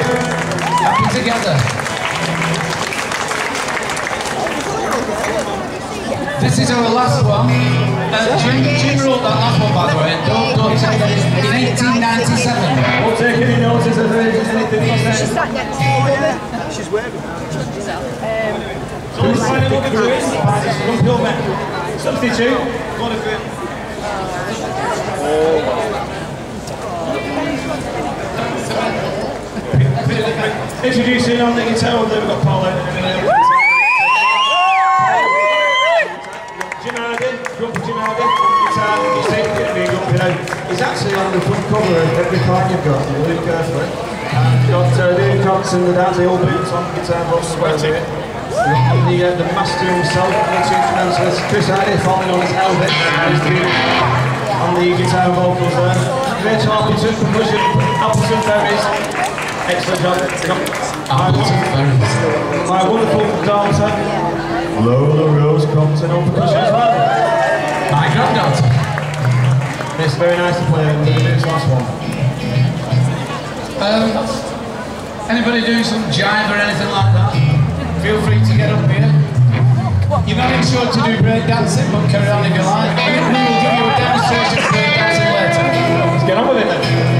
here, together. This is our last one. Uh, Jim, Jim wrote that last one, by the way. Don't go check that in 1897. Won't take any notice of anything She's sat next to She's waving. Um, so, looking for it. Substitute. One. Introducing on the guitar, we've got Paul in a minute. Jim Hardy, Grumpy Jim Hardy, guitar, he's taking it to me, Grumpy now. He's actually on the front cover of every card you've got, so look carefully. And you've got uh, David Crompton, the Dante Old Boots on guitar, both sweating. The, uh, the master himself, the instrumentalist, Chris Hardy, formerly known as Elvis, is the, on the guitar and vocals there. Rachel Appleton, percussion, Alpinson Berries, excellent job. My, my wonderful daughter, Lola Rose Crompton on percussion as well. My granddaughter. It's very nice to play with this last one. Um, anybody doing some jive or anything like that? Feel free to get up here. You're not insured to do break dancing, but carry on if you like. We will give you a demonstration of break dancing later. Let's get on with it then.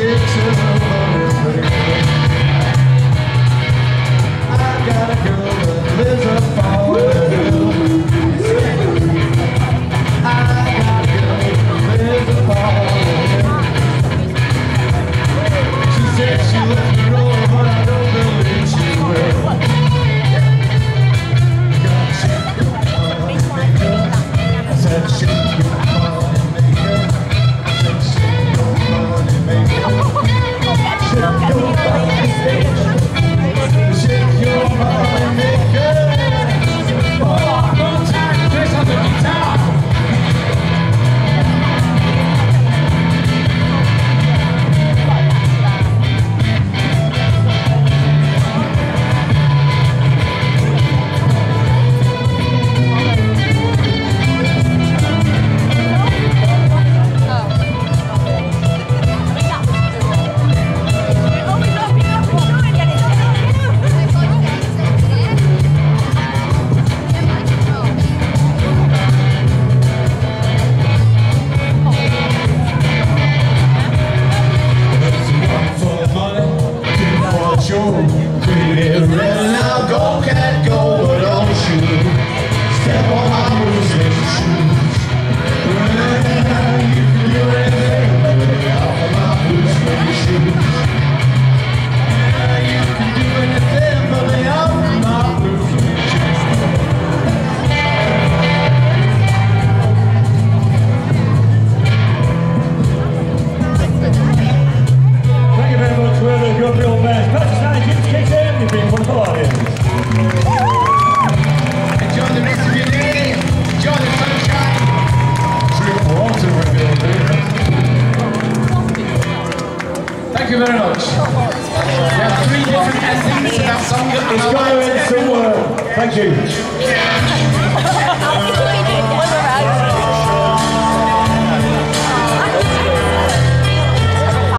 a